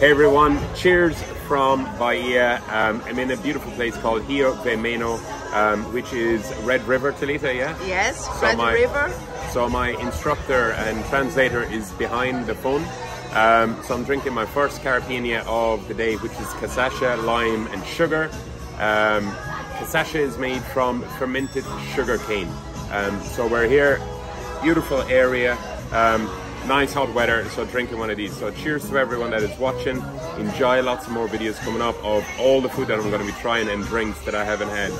Hey everyone, cheers from Bahia. Um, I'm in a beautiful place called Rio Vermelho, um, which is Red River, Talita, yeah? Yes, So Red my- River. So my instructor and translator is behind the phone. Um, so I'm drinking my first carapinha of the day, which is casacha, lime and sugar. Um, casacha is made from fermented sugar cane. Um, so we're here, beautiful area, um, nice hot weather, so drinking one of these. So cheers to everyone that is watching. Enjoy lots of more videos coming up of all the food that I'm going to be trying and drinks that I haven't had.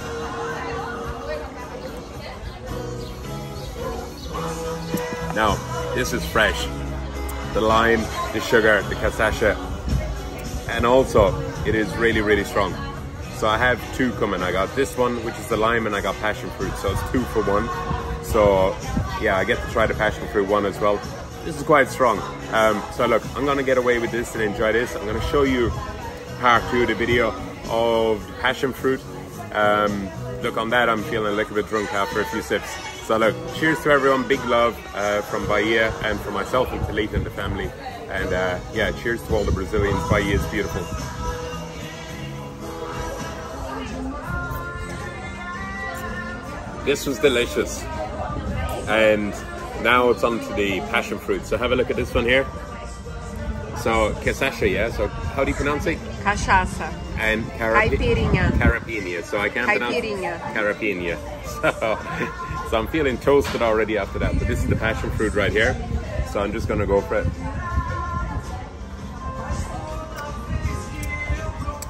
Now, this is fresh. The lime, the sugar, the casacha, and also it is really, really strong. So I have two coming. I got this one, which is the lime, and I got passion fruit. So it's two for one. So yeah, I get to try the passion fruit one as well. This is quite strong. Um, so look, I'm gonna get away with this and enjoy this. I'm gonna show you part two of the video of passion fruit. Um, look, on that, I'm feeling a little bit drunk after a few sips. So look, cheers to everyone. Big love uh, from Bahia and for myself and Talita and the family. And uh, yeah, cheers to all the Brazilians. Bahia is beautiful. This was delicious. And now it's on to the passion fruit. So have a look at this one here. So casacha, yeah. So how do you pronounce it? Cachaça. And carapi- Caipirinha. Carapinha. So I can't Caipirinha. pronounce carapinha. So, so I'm feeling toasted already after that. But this is the passion fruit right here. So I'm just gonna go for it.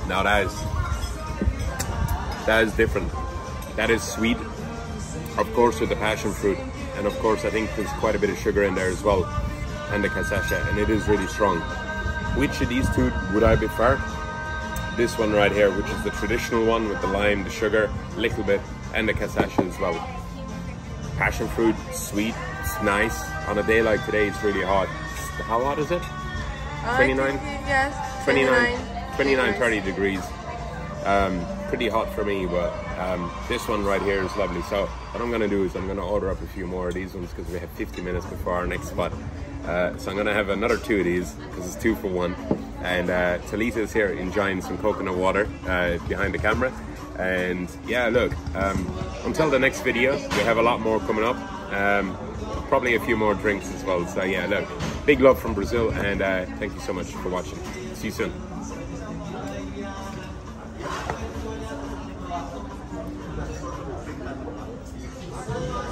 Now that is that is different. That is sweet. Of course with the passion fruit. And of course I think there's quite a bit of sugar in there as well. And the casacha. And it is really strong. Which of these two would I prefer? This one right here, which is the traditional one with the lime, the sugar, a little bit, and the casacha as well. Passion fruit, sweet, it's nice. On a day like today, it's really hot. How hot is it? 29? think, Yes. 29, 29 Yes. 30 degrees. Um, pretty hot for me, but um, this one right here is lovely. So what I'm gonna do is I'm gonna order up a few more of these ones because we have 50 minutes before our next spot. Uh, so I'm gonna have another two of these because it's two for one. And uh, Talita is here enjoying some coconut water uh, behind the camera. And yeah, look, um, until the next video, we have a lot more coming up. Um, probably a few more drinks as well. So yeah, look, big love from Brazil and uh, thank you so much for watching. See you soon. すいません。